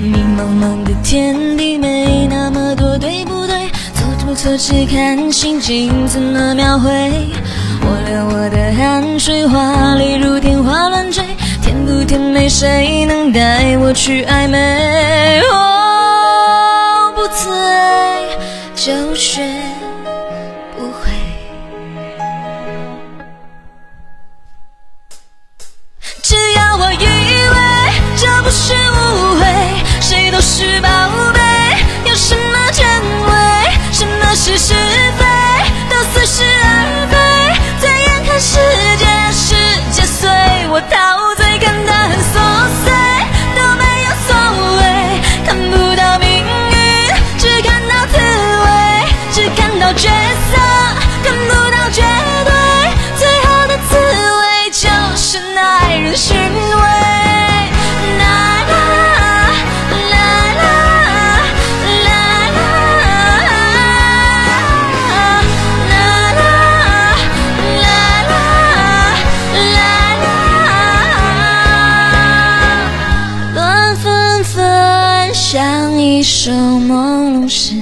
迷茫茫的天地没那么多对不对？走不走去看心情怎么描绘？我流我的汗水，华丽如天花乱坠，甜不甜美谁能带我去暧昧？我、不醉就学不会，只。耐人寻味，啦啦啦啦啦啦啦啦啦啦啦啦啦啦。乱纷纷，像一首朦胧诗，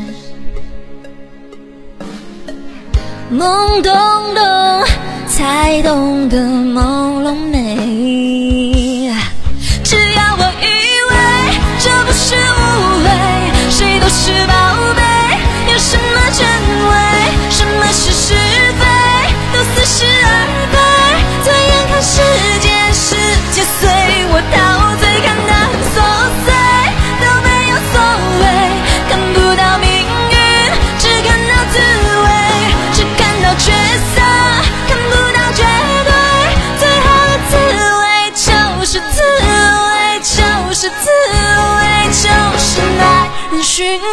懵懂懂，才懂。寻